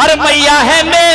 और मैया है मेरी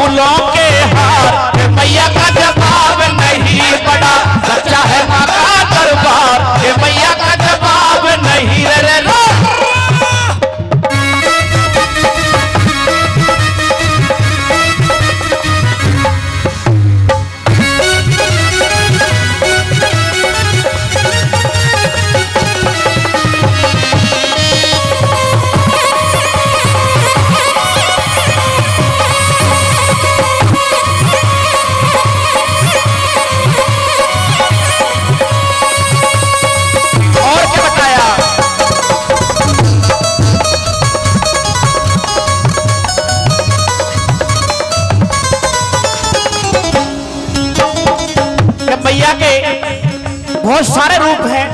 ফুলম दुर्गा के बहुत सारे रूप हैं।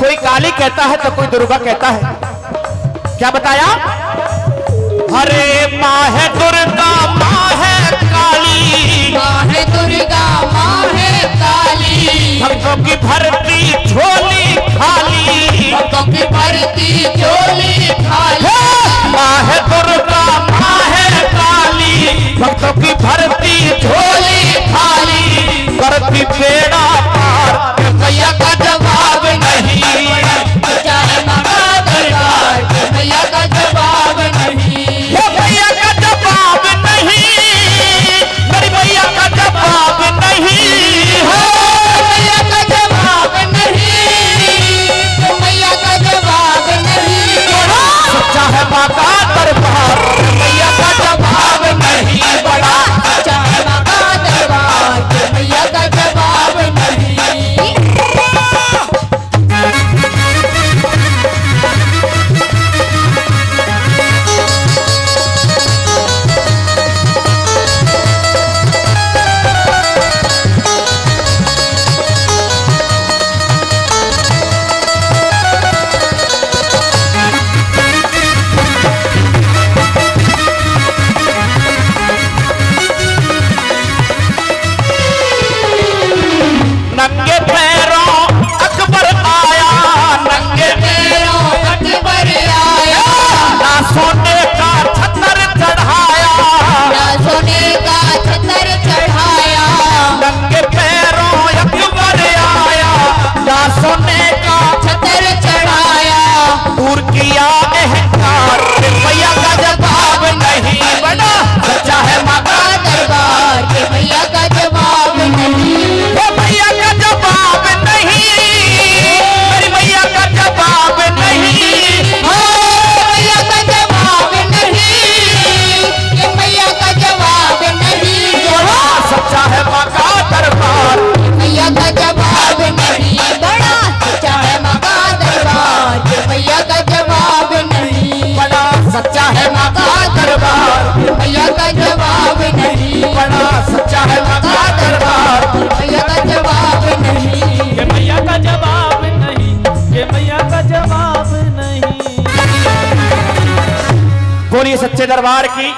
कोई काली कहता है तो कोई दुर्गा कहता है। क्या बताया? हरे माँ है दुर्गा माँ है काली। माँ है दुर्गा माँ है काली। भक्तों की भरती झोली खाली। भक्तों की भरती झोली खाली। माँ है दुर्गा माँ है काली। भक्तों की भरती झोली खाली। भरती पे दरबार की।